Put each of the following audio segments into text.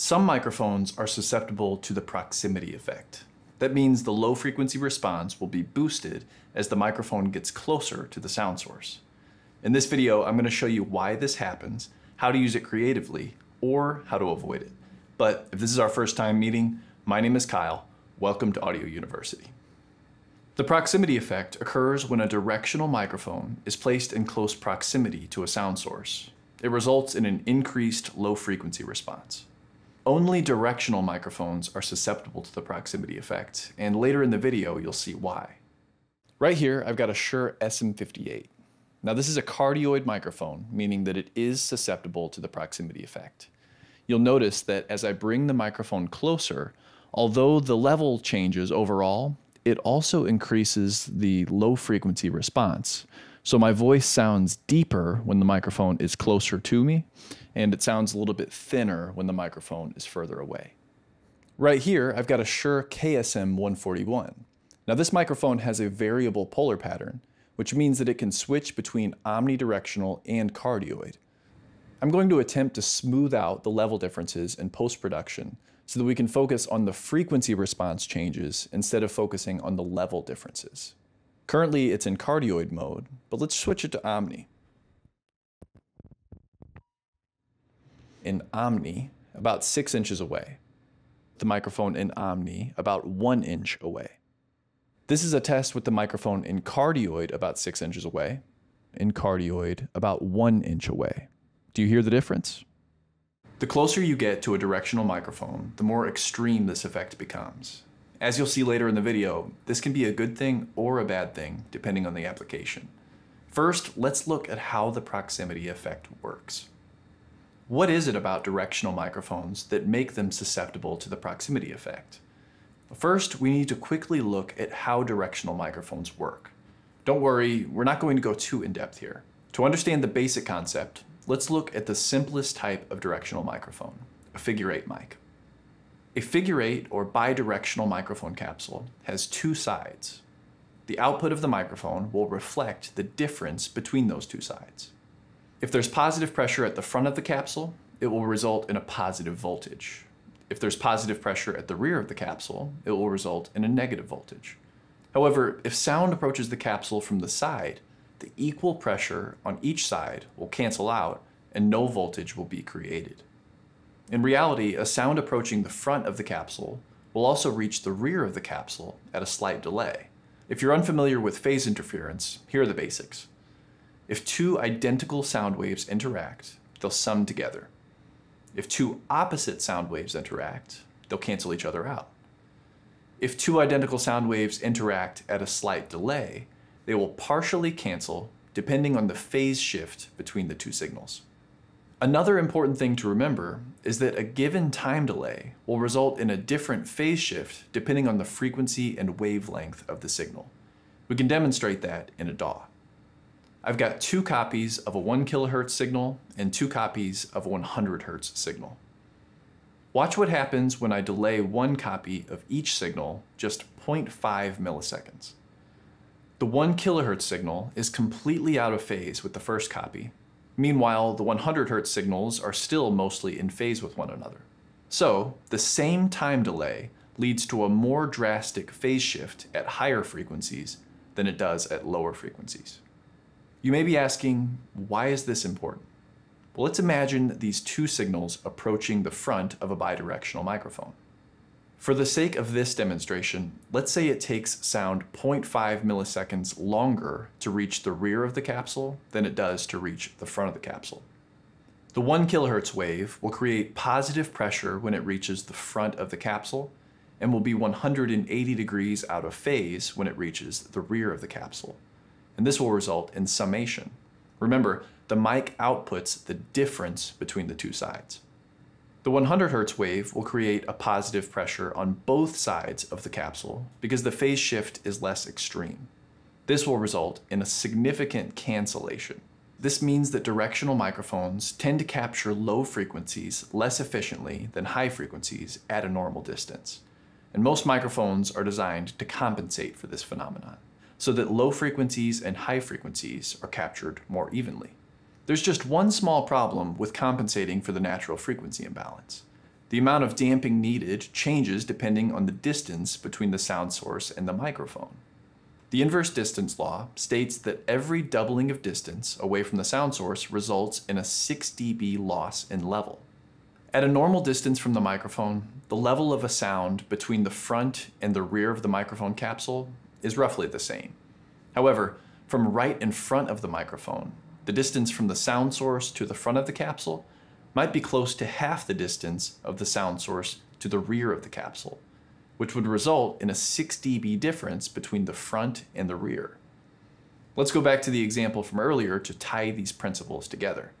Some microphones are susceptible to the proximity effect. That means the low frequency response will be boosted as the microphone gets closer to the sound source. In this video, I'm going to show you why this happens, how to use it creatively, or how to avoid it. But if this is our first time meeting, my name is Kyle. Welcome to Audio University. The proximity effect occurs when a directional microphone is placed in close proximity to a sound source. It results in an increased low frequency response. Only directional microphones are susceptible to the proximity effect, and later in the video you'll see why. Right here, I've got a Shure SM58. Now this is a cardioid microphone, meaning that it is susceptible to the proximity effect. You'll notice that as I bring the microphone closer, although the level changes overall, it also increases the low frequency response. So my voice sounds deeper when the microphone is closer to me, and it sounds a little bit thinner when the microphone is further away. Right here, I've got a Shure KSM 141. Now this microphone has a variable polar pattern, which means that it can switch between omnidirectional and cardioid. I'm going to attempt to smooth out the level differences in post-production so that we can focus on the frequency response changes instead of focusing on the level differences. Currently it's in cardioid mode, but let's switch it to omni. in Omni about six inches away. The microphone in Omni about one inch away. This is a test with the microphone in cardioid about six inches away, in cardioid about one inch away. Do you hear the difference? The closer you get to a directional microphone, the more extreme this effect becomes. As you'll see later in the video, this can be a good thing or a bad thing, depending on the application. First, let's look at how the proximity effect works. What is it about directional microphones that make them susceptible to the proximity effect? First, we need to quickly look at how directional microphones work. Don't worry, we're not going to go too in-depth here. To understand the basic concept, let's look at the simplest type of directional microphone, a figure eight mic. A figure eight or bidirectional microphone capsule has two sides. The output of the microphone will reflect the difference between those two sides. If there's positive pressure at the front of the capsule, it will result in a positive voltage. If there's positive pressure at the rear of the capsule, it will result in a negative voltage. However, if sound approaches the capsule from the side, the equal pressure on each side will cancel out and no voltage will be created. In reality, a sound approaching the front of the capsule will also reach the rear of the capsule at a slight delay. If you're unfamiliar with phase interference, here are the basics. If two identical sound waves interact, they'll sum together. If two opposite sound waves interact, they'll cancel each other out. If two identical sound waves interact at a slight delay, they will partially cancel depending on the phase shift between the two signals. Another important thing to remember is that a given time delay will result in a different phase shift depending on the frequency and wavelength of the signal. We can demonstrate that in a DAW. I've got two copies of a 1 kilohertz signal and two copies of a 100 hertz signal. Watch what happens when I delay one copy of each signal just 0.5 milliseconds. The 1 kilohertz signal is completely out of phase with the first copy. Meanwhile, the 100 hertz signals are still mostly in phase with one another. So, the same time delay leads to a more drastic phase shift at higher frequencies than it does at lower frequencies. You may be asking, why is this important? Well, let's imagine these two signals approaching the front of a bidirectional microphone. For the sake of this demonstration, let's say it takes sound 0.5 milliseconds longer to reach the rear of the capsule than it does to reach the front of the capsule. The 1 kilohertz wave will create positive pressure when it reaches the front of the capsule and will be 180 degrees out of phase when it reaches the rear of the capsule and this will result in summation. Remember, the mic outputs the difference between the two sides. The 100 Hz wave will create a positive pressure on both sides of the capsule because the phase shift is less extreme. This will result in a significant cancellation. This means that directional microphones tend to capture low frequencies less efficiently than high frequencies at a normal distance. And most microphones are designed to compensate for this phenomenon so that low frequencies and high frequencies are captured more evenly. There's just one small problem with compensating for the natural frequency imbalance. The amount of damping needed changes depending on the distance between the sound source and the microphone. The inverse distance law states that every doubling of distance away from the sound source results in a 6 dB loss in level. At a normal distance from the microphone, the level of a sound between the front and the rear of the microphone capsule is roughly the same. However, from right in front of the microphone, the distance from the sound source to the front of the capsule might be close to half the distance of the sound source to the rear of the capsule, which would result in a 6 dB difference between the front and the rear. Let's go back to the example from earlier to tie these principles together.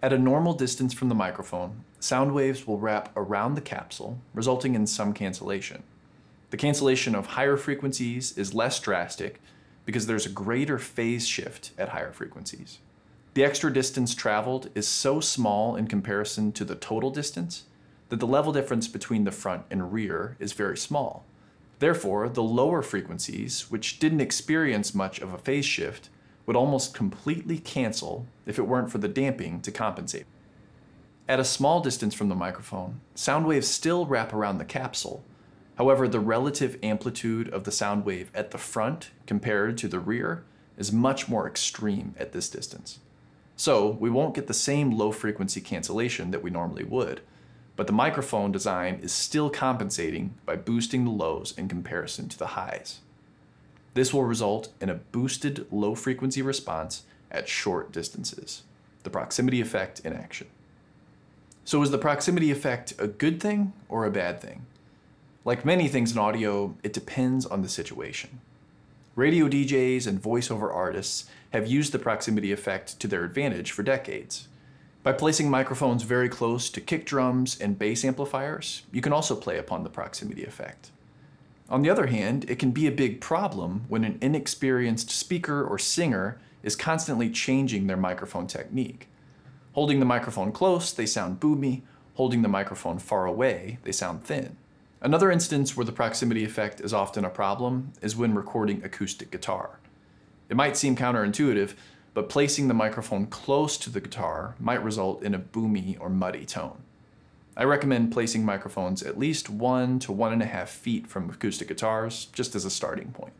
At a normal distance from the microphone, sound waves will wrap around the capsule, resulting in some cancellation. The cancellation of higher frequencies is less drastic because there's a greater phase shift at higher frequencies. The extra distance traveled is so small in comparison to the total distance that the level difference between the front and rear is very small. Therefore, the lower frequencies, which didn't experience much of a phase shift, would almost completely cancel if it weren't for the damping to compensate. At a small distance from the microphone, sound waves still wrap around the capsule, However, the relative amplitude of the sound wave at the front compared to the rear is much more extreme at this distance. So we won't get the same low frequency cancellation that we normally would, but the microphone design is still compensating by boosting the lows in comparison to the highs. This will result in a boosted low frequency response at short distances, the proximity effect in action. So is the proximity effect a good thing or a bad thing? Like many things in audio, it depends on the situation. Radio DJs and voiceover artists have used the proximity effect to their advantage for decades. By placing microphones very close to kick drums and bass amplifiers, you can also play upon the proximity effect. On the other hand, it can be a big problem when an inexperienced speaker or singer is constantly changing their microphone technique. Holding the microphone close, they sound boomy. Holding the microphone far away, they sound thin. Another instance where the proximity effect is often a problem is when recording acoustic guitar. It might seem counterintuitive, but placing the microphone close to the guitar might result in a boomy or muddy tone. I recommend placing microphones at least one to one and a half feet from acoustic guitars, just as a starting point.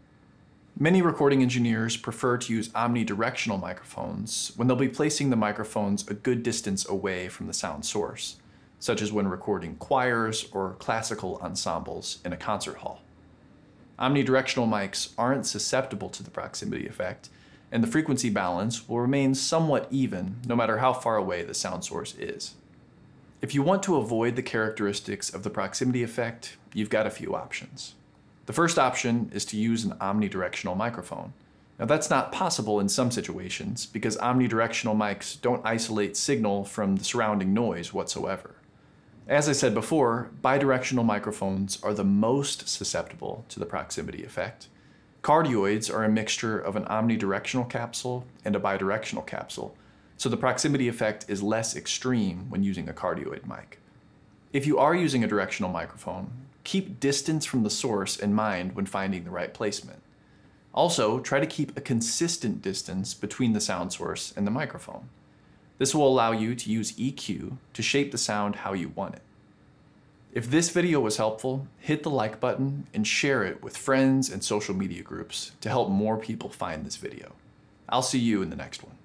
Many recording engineers prefer to use omnidirectional microphones when they'll be placing the microphones a good distance away from the sound source such as when recording choirs or classical ensembles in a concert hall. Omnidirectional mics aren't susceptible to the proximity effect, and the frequency balance will remain somewhat even no matter how far away the sound source is. If you want to avoid the characteristics of the proximity effect, you've got a few options. The first option is to use an omnidirectional microphone. Now that's not possible in some situations because omnidirectional mics don't isolate signal from the surrounding noise whatsoever. As I said before, bidirectional microphones are the most susceptible to the proximity effect. Cardioids are a mixture of an omnidirectional capsule and a bidirectional capsule, so the proximity effect is less extreme when using a cardioid mic. If you are using a directional microphone, keep distance from the source in mind when finding the right placement. Also, try to keep a consistent distance between the sound source and the microphone. This will allow you to use EQ to shape the sound how you want it. If this video was helpful, hit the like button and share it with friends and social media groups to help more people find this video. I'll see you in the next one.